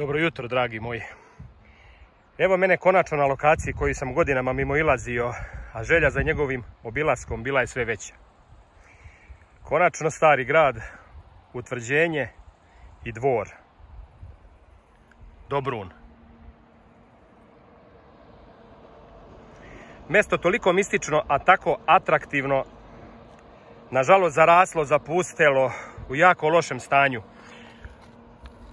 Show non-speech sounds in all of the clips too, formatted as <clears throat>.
Dobro jutro, dragi moji. Evo mene konačno na lokaciji koju sam godinama mimo ilazio, a želja za njegovim obilaskom bila je sve veća. Konačno stari grad, utvrđenje i dvor. Dobrun. Mesto toliko mistično, a tako atraktivno, nažalost zaraslo, zapustelo, u jako lošem stanju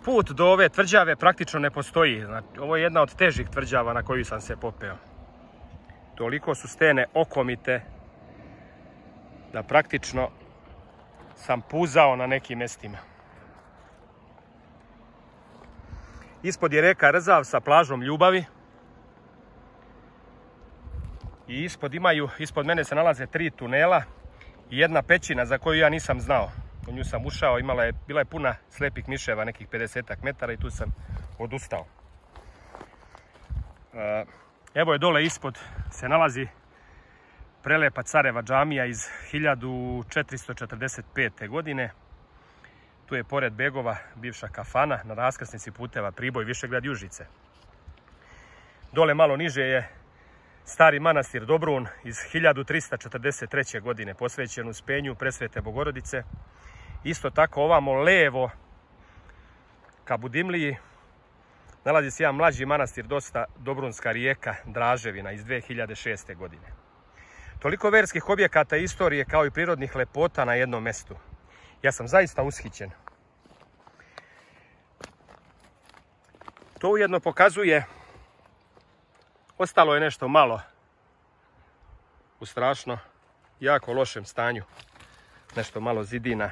put do ove tvrđave praktično ne postoji. Ovo je jedna od težih tvrđava na koju sam se popeo. Toliko su stene okomite da praktično sam puzao na nekim mjestima. Ispod je reka Rzav sa plažom Ljubavi. I ispod imaju, ispod mene se nalaze tri tunela i jedna pećina za koju ja nisam znao u nju sam ušao, imala je, bila je puna slepih miševa, nekih 50 metara i tu sam odustao. E, evo je dole ispod se nalazi prelepa Careva džamija iz 1445. godine. Tu je pored Begova bivša kafana na raskrsnici puteva Priboj Višegrad Južice. Dole malo niže je stari manastir Dobrun iz 1343. godine posvećen uspenju presvete Bogorodice Isto tako ovamo levo ka Budimliji nalazi se jedan mlađi manastir, dosta Dobrunska rijeka Draževina iz 2006. godine. Toliko verskih objekata istorije kao i prirodnih lepota na jednom mjestu. Ja sam zaista ushićen. To ujedno pokazuje ostalo je nešto malo u strašno jako lošem stanju. Nešto malo zidina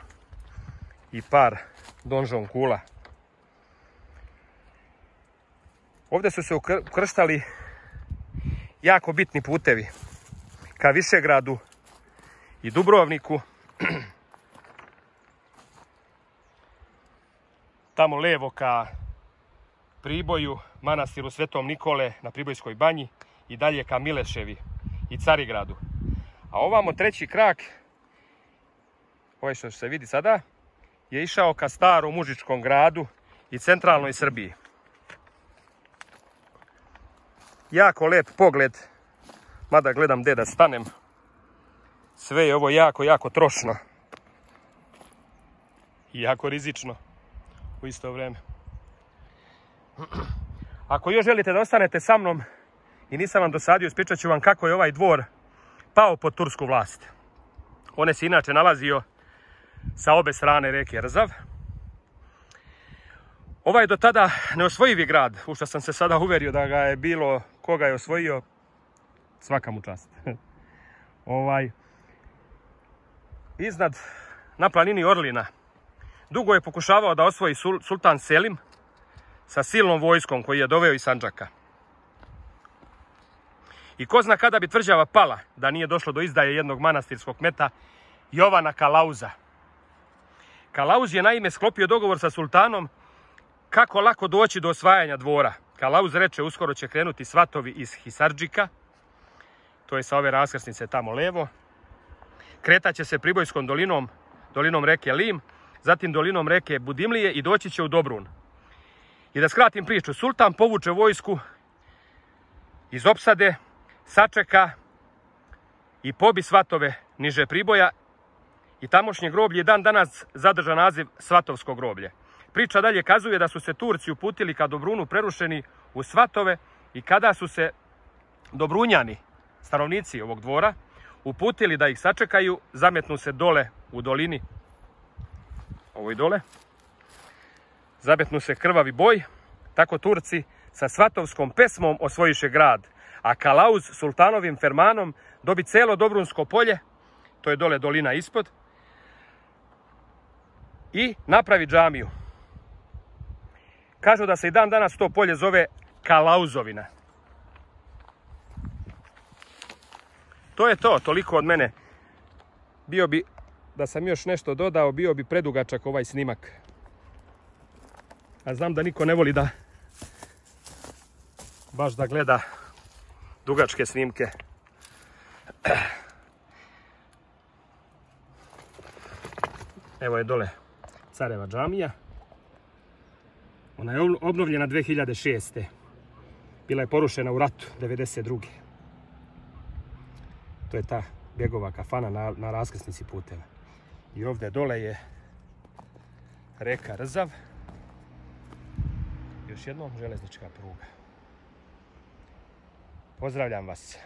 i par donžon kula. Ovdje su se ukrštali jako bitni putevi ka Višegradu i Dubrovniku. <clears throat> Tamo levo ka Priboju, manastiru Svetom Nikole na Pribojskoj banji i dalje ka Mileševi i Carigradu. A ovamo treći krak, ovaj što se vidi sada, je išao ka starom mužičkom gradu i centralnoj Srbiji. Jako lep pogled, mada gledam gdje da stanem. Sve je ovo jako, jako trošno. I jako rizično u isto vrijeme. Ako još želite da ostanete sa mnom i nisam vam dosadio, ispričat ću vam kako je ovaj dvor pao pod tursku vlast. One se inače nalazio sa obe strane reke Rzav. Ovaj do tada neosvojivi grad, u što sam se sada uverio da ga je bilo, koga je osvojio, svaka mu čast. <laughs> ovaj, iznad, na planini Orlina, dugo je pokušavao da osvoji sultan Selim sa silnom vojskom koji je doveo iz Sanđaka. I ko zna kada bi tvrđava pala da nije došlo do izdaje jednog manastirskog meta Jovana Kalauza, Kalauz je naime sklopio dogovor sa sultanom kako lako doći do osvajanja dvora. Kalauz reče uskoro će krenuti svatovi iz Hisarđika, to je sa ove raskrsnice tamo levo. Kretaće se Pribojskom dolinom, dolinom reke Lim, zatim dolinom reke Budimlije i doći će u Dobrun. I da skratim priču, sultan povuče vojsku iz opsade, sačeka i pobi svatove niže Priboja i tamošnje groblje dan danas zadrža naziv Svatovsko groblje. Priča dalje kazuje da su se Turci uputili ka Dobrunu prerušeni u Svatove i kada su se Dobrunjani, stanovnici ovog dvora, uputili da ih sačekaju, zametnu se dole u dolini, ovoj dole, zametnu se krvavi boj, tako Turci sa svatovskom pesmom osvojiše grad, a Kalauz sultanovim fermanom dobi celo Dobrunsko polje, to je dole dolina ispod, i napravi džamiju. Kažu da se i dan danas to polje zove Kalauzovina. To je to, toliko od mene. Bio bi, da sam još nešto dodao, bio bi predugačak ovaj snimak. A znam da niko ne voli da baš da gleda dugačke snimke. Evo je dole Careva džamija. Ona je ob- obnovljena 2006. Bila je porušena u ratu 92. To je ta bjegova kafana na, na raskrsnici puteva. I ovdje dole je reka Rzav. Još jednom železnička pruga. Pozdravljam vas.